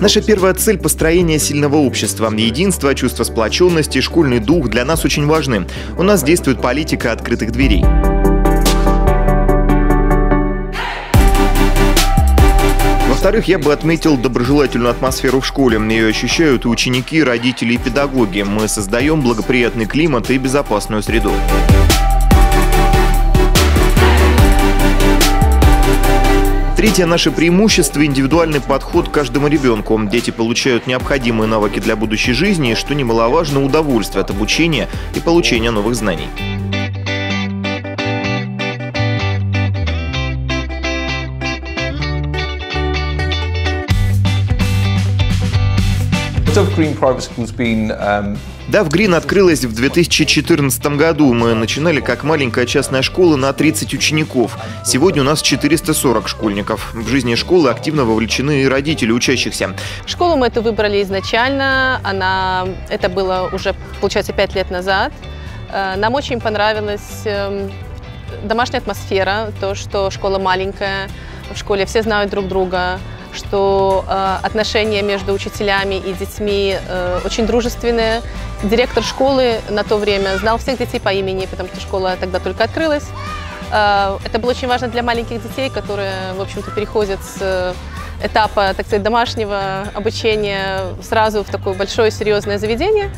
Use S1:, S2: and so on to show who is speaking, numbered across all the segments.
S1: Наша первая цель – построение сильного общества. Единство, чувство сплоченности, школьный дух для нас очень важны. У нас действует политика открытых дверей. Во-вторых, я бы отметил доброжелательную атмосферу в школе. Ее ощущают и ученики, родители и педагоги. Мы создаем благоприятный климат и безопасную среду. Третье наше преимущество – индивидуальный подход к каждому ребенку. Дети получают необходимые навыки для будущей жизни, и, что немаловажно, удовольствие от обучения и получения новых знаний. Um, Дав Грин открылась в 2014 году. Мы начинали как маленькая частная школа на 30 учеников. Сегодня у нас 440 школьников. В жизни школы активно вовлечены и родители учащихся.
S2: Школу мы эту выбрали изначально. Она, это было уже, получается, 5 лет назад. Э, нам очень понравилась эм, домашняя атмосфера, то, что школа маленькая, в школе все знают друг друга, что э, отношения между учителями и детьми э, очень дружественные. Директор школы на то время знал всех детей по имени, потому что школа тогда только открылась. Э, это было очень важно для маленьких детей, которые, в общем-то, переходят с этапа, так сказать, домашнего обучения сразу в такое большое серьезное заведение.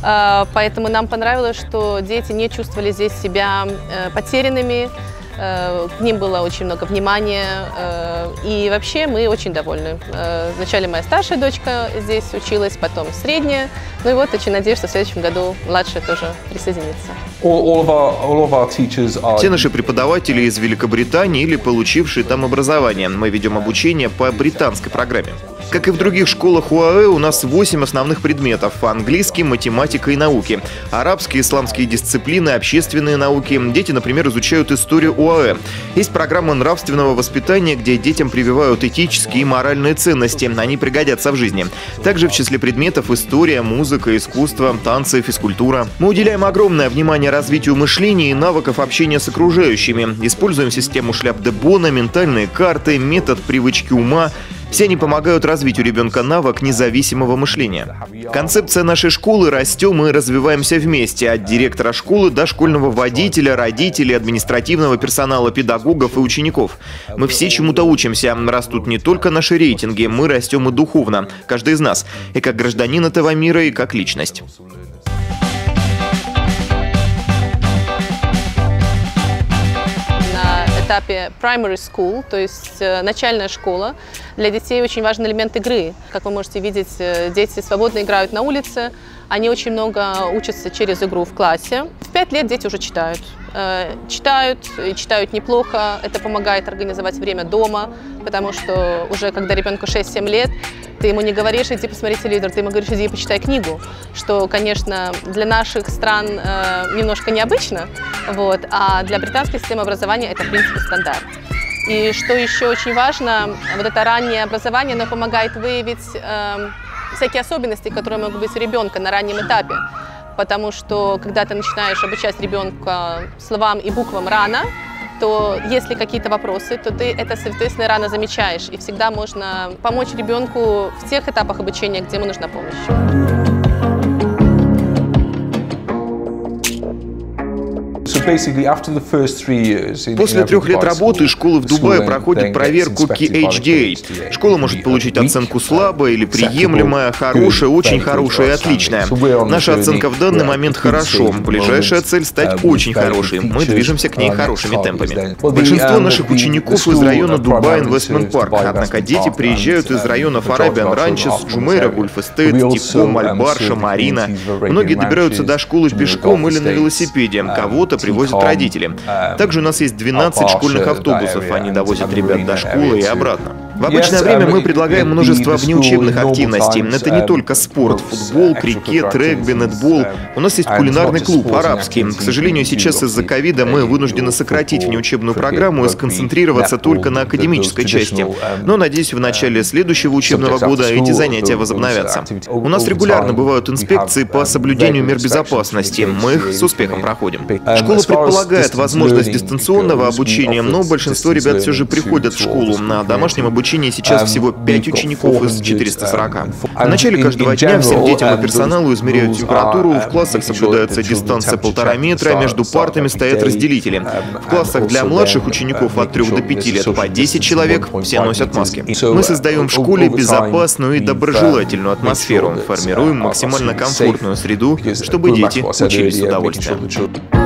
S2: Поэтому нам понравилось, что дети не чувствовали здесь себя потерянными, к ним было очень много внимания. Э, и вообще мы очень довольны. Э, вначале моя старшая дочка здесь училась, потом средняя. Ну и вот очень надеюсь, что в следующем году младшая тоже присоединится.
S1: Все наши преподаватели из Великобритании или получившие там образование. Мы ведем обучение по британской программе. Как и в других школах УАЭ, у нас 8 основных предметов – английский, математика и науки. Арабские, исламские дисциплины, общественные науки. Дети, например, изучают историю УАЭ. Есть программа нравственного воспитания, где детям прививают этические и моральные ценности. Они пригодятся в жизни. Также в числе предметов история, музыка, искусство, танцы, физкультура. Мы уделяем огромное внимание развитию мышления и навыков общения с окружающими. Используем систему шляп Дебона, ментальные карты, метод привычки ума, все они помогают развить у ребенка навык независимого мышления. Концепция нашей школы «Растем и развиваемся вместе» от директора школы до школьного водителя, родителей, административного персонала, педагогов и учеников. Мы все чему-то учимся. Растут не только наши рейтинги, мы растем и духовно. Каждый из нас. И как гражданин этого мира, и как личность.
S2: Этапе primary school, то есть э, начальная школа, для детей очень важен элемент игры. Как вы можете видеть, э, дети свободно играют на улице, они очень много учатся через игру в классе. Пять лет дети уже читают. Э, читают, и читают неплохо. Это помогает организовать время дома, потому что уже когда ребенку 6-7 лет, ты ему не говоришь, иди посмотри телевизор, ты ему говоришь, иди почитай книгу, что, конечно, для наших стран э, немножко необычно, вот, а для британской системы образования это, в принципе, стандарт. И что еще очень важно, вот это раннее образование, оно помогает выявить э, всякие особенности, которые могут быть у ребенка на раннем этапе. Потому что когда ты начинаешь обучать ребенка словам и буквам рано, то если какие-то вопросы, то ты это, соответственно, рано замечаешь. И всегда можно помочь ребенку в тех этапах обучения, где ему нужна помощь.
S1: После трех лет работы школа в Дубае проходит проверку KHDA. Школа может получить оценку слабая или приемлемая, хорошая, очень хорошая и отличная. Наша оценка в данный момент хорошо. Ближайшая цель стать э, очень хорошей. Мы движемся к ней хорошими темпами. Большинство наших учеников из района Dubai Investment Park, однако дети приезжают из районов Arabian Ranches, Jumeirah Golf Estates, Tecom, Аль-Барша, Марина. Многие добираются до школы пешком или на велосипеде. Э, Кого-то привозят родители. Э, Также у нас есть 12 школьных автобусов, они довозят ребят до школы и обратно. В обычное время мы предлагаем множество внеучебных активностей. Это не только спорт, футбол, крикет, регби, нетбол. У нас есть кулинарный клуб, арабский. К сожалению, сейчас из-за ковида мы вынуждены сократить внеучебную программу и сконцентрироваться только на академической части. Но, надеюсь, в начале следующего учебного года эти занятия возобновятся. У нас регулярно бывают инспекции по соблюдению мер безопасности. Мы их с успехом проходим. Школа предполагает возможность дистанционного обучения, но большинство ребят все же приходят в школу на домашнем обучении обучения сейчас всего 5 учеников из 440. Um, В начале каждого дня всем детям и персоналу измеряют температуру, в классах соблюдается дистанция полтора метра, между партами стоят разделители. В классах для младших учеников от 3 до 5 лет по 10 человек все носят маски. Мы создаем в школе безопасную и доброжелательную атмосферу, формируем максимально комфортную среду, чтобы дети учились с удовольствием.